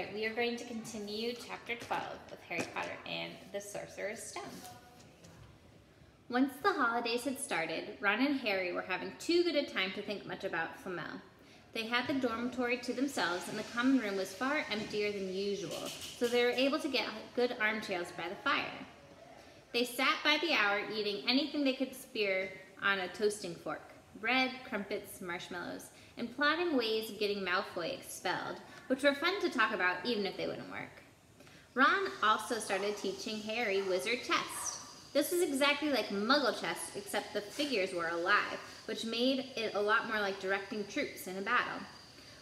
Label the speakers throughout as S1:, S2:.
S1: right, we are going to continue chapter 12 with Harry Potter and the Sorcerer's Stone. Once the holidays had started, Ron and Harry were having too good a time to think much about Flamel. They had the dormitory to themselves, and the common room was far emptier than usual, so they were able to get good armchairs by the fire. They sat by the hour eating anything they could spear on a toasting fork bread, crumpets, marshmallows, and plotting ways of getting Malfoy expelled, which were fun to talk about even if they wouldn't work. Ron also started teaching Harry wizard chess. This was exactly like Muggle chess, except the figures were alive, which made it a lot more like directing troops in a battle.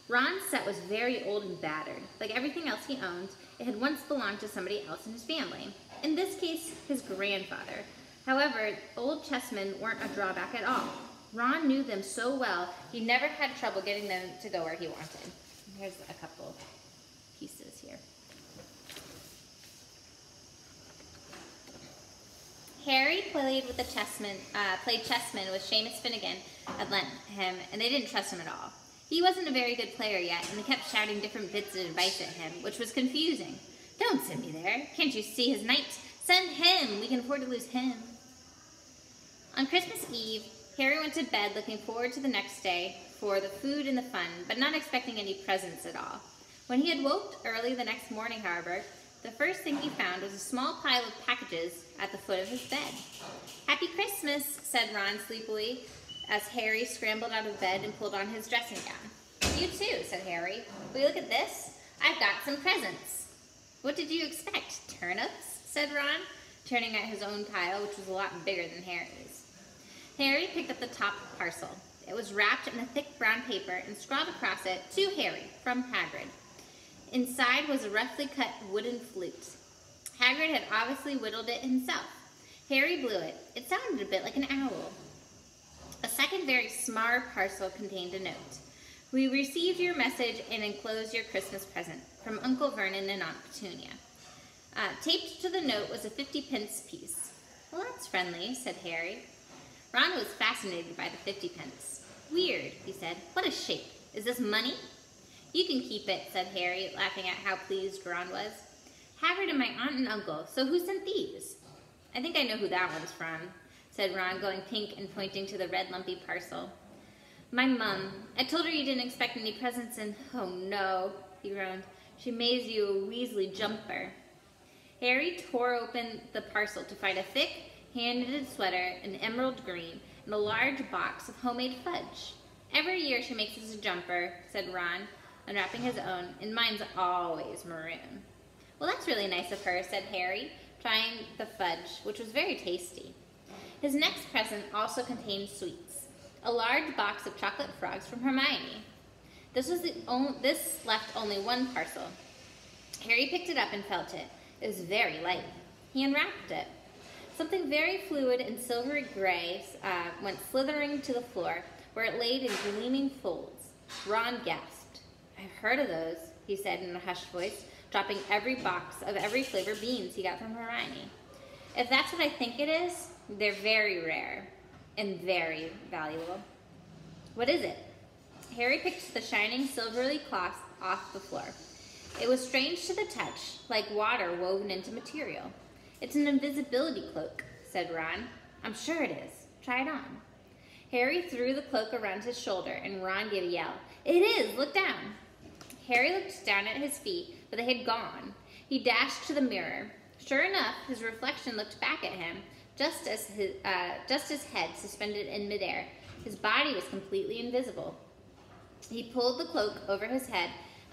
S1: Ron's set was very old and battered. Like everything else he owned, it had once belonged to somebody else in his family. In this case, his grandfather. However, old chessmen weren't a drawback at all. Ron knew them so well, he never had trouble getting them to go where he wanted. Here's a couple pieces here. Harry played with the chessman, uh, played chessman with Seamus Finnigan at lent him, and they didn't trust him at all. He wasn't a very good player yet, and they kept shouting different bits of advice at him, which was confusing. Don't send me there. Can't you see his knight? Send him. We can afford to lose him. On Christmas Eve, Harry went to bed looking forward to the next day for the food and the fun, but not expecting any presents at all. When he had woke early the next morning, however, the first thing he found was a small pile of packages at the foot of his bed. Happy Christmas, said Ron sleepily, as Harry scrambled out of bed and pulled on his dressing gown. You too, said Harry. Will you look at this? I've got some presents. What did you expect, turnips? said Ron, turning at his own pile, which was a lot bigger than Harry's. Harry picked up the top parcel. It was wrapped in a thick brown paper and scrawled across it, to Harry, from Hagrid. Inside was a roughly cut wooden flute. Hagrid had obviously whittled it himself. Harry blew it. It sounded a bit like an owl. A second very smart parcel contained a note. We received your message and enclosed your Christmas present from Uncle Vernon and Aunt Petunia. Uh, taped to the note was a 50 pence piece. Well, that's friendly, said Harry. Ron was fascinated by the 50 pence. Weird, he said. What a shape. Is this money? You can keep it, said Harry, laughing at how pleased Ron was. Hagrid and my aunt and uncle. So who sent these? I think I know who that one's from, said Ron, going pink and pointing to the red lumpy parcel. My mum. I told her you didn't expect any presents and, oh no, he groaned. She made you a Weasley jumper. Harry tore open the parcel to find a thick, hand-knitted sweater in emerald green and a large box of homemade fudge. Every year she makes us a jumper, said Ron, unwrapping his own, and mine's always maroon. Well, that's really nice of her, said Harry, trying the fudge, which was very tasty. His next present also contained sweets, a large box of chocolate frogs from Hermione. This, was the only, this left only one parcel. Harry picked it up and felt it. It was very light. He unwrapped it. Something very fluid and silvery gray uh, went slithering to the floor, where it laid in gleaming folds. Ron gasped. I've heard of those, he said in a hushed voice, dropping every box of every flavor beans he got from Hermione. If that's what I think it is, they're very rare and very valuable. What is it? Harry picked the shining silvery cloth off the floor. It was strange to the touch, like water woven into material. It's an invisibility cloak, said Ron. I'm sure it is. Try it on. Harry threw the cloak around his shoulder, and Ron gave a yell. It is! Look down! Harry looked down at his feet, but they had gone. He dashed to the mirror. Sure enough, his reflection looked back at him, just as his, uh, just his head suspended in midair. His body was completely invisible. He pulled the cloak over his head,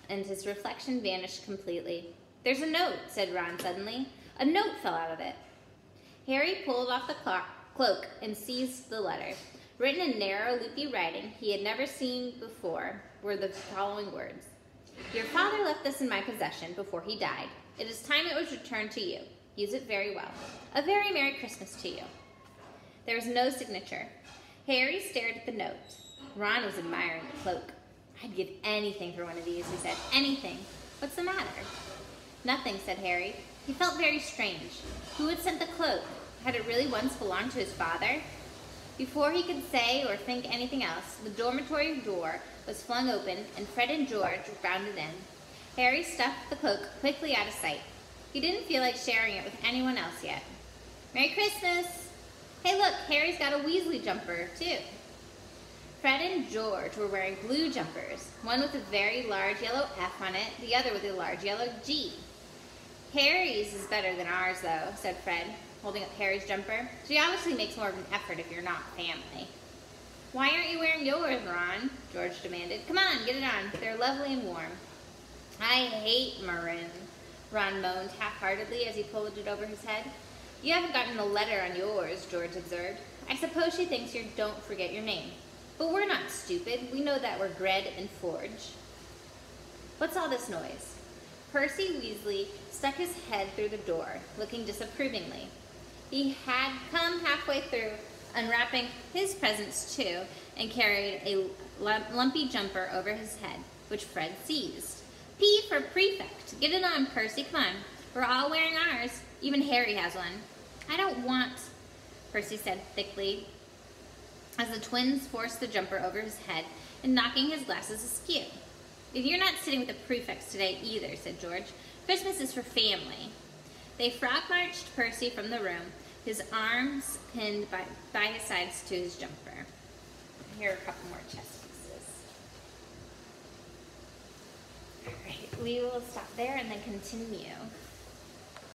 S1: and his reflection vanished completely. There's a note, said Ron suddenly. A note fell out of it. Harry pulled off the cloak and seized the letter. Written in narrow, loopy writing he had never seen before were the following words. Your father left this in my possession before he died. It is time it was returned to you. Use it very well. A very Merry Christmas to you. There was no signature. Harry stared at the note. Ron was admiring the cloak. I'd give anything for one of these, he said. Anything. What's the matter? Nothing, said Harry. He felt very strange. Who had sent the cloak? Had it really once belonged to his father? Before he could say or think anything else, the dormitory door was flung open and Fred and George bounded in. Harry stuffed the cloak quickly out of sight. He didn't feel like sharing it with anyone else yet. Merry Christmas! Hey look, Harry's got a Weasley jumper, too. Fred and George were wearing blue jumpers, one with a very large yellow F on it, the other with a large yellow G. Harry's is better than ours, though, said Fred, holding up Harry's jumper. She obviously makes more of an effort if you're not family. Why aren't you wearing yours, Ron? George demanded. Come on, get it on. They're lovely and warm. I hate maroon, Ron moaned half-heartedly as he pulled it over his head. You haven't gotten a letter on yours, George observed. I suppose she thinks you don't forget your name. But we're not stupid. We know that we're Gred and Forge. What's all this noise? Percy Weasley stuck his head through the door, looking disapprovingly. He had come halfway through, unwrapping his presents too, and carried a lumpy jumper over his head, which Fred seized. P for prefect. Get it on, Percy. Come on. We're all wearing ours. Even Harry has one. I don't want, Percy said thickly, as the twins forced the jumper over his head and knocking his glasses askew. If you're not sitting with the prefects today either, said George. Christmas is for family. They frog marched Percy from the room, his arms pinned by, by his sides to his jumper. Here are a couple more chess pieces. All right, we will stop there and then continue.